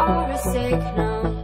are a signal.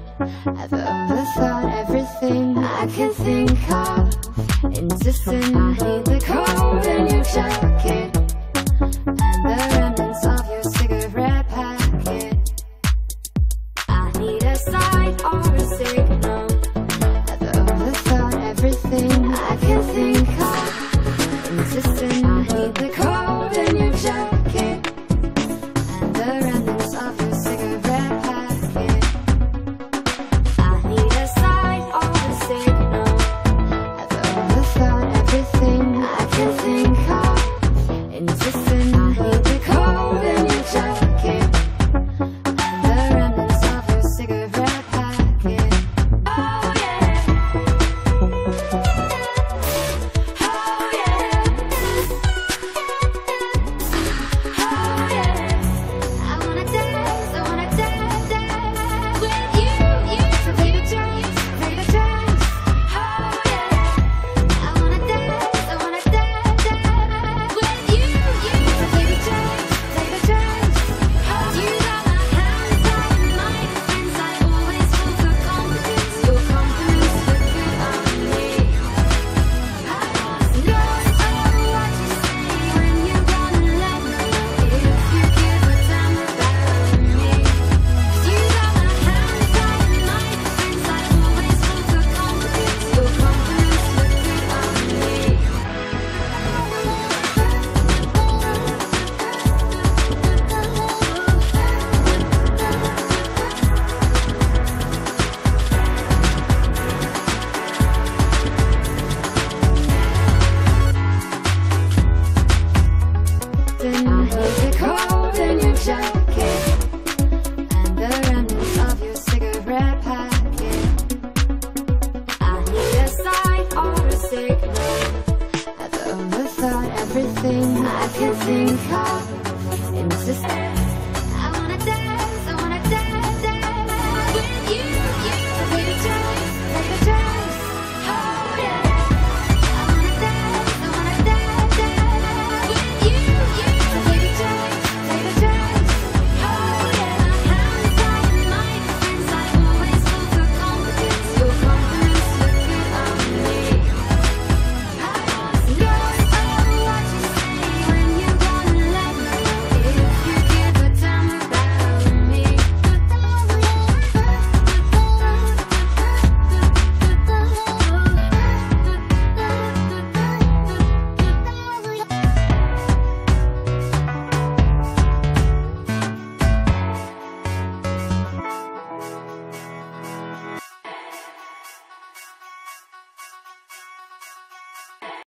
Everything I can think of.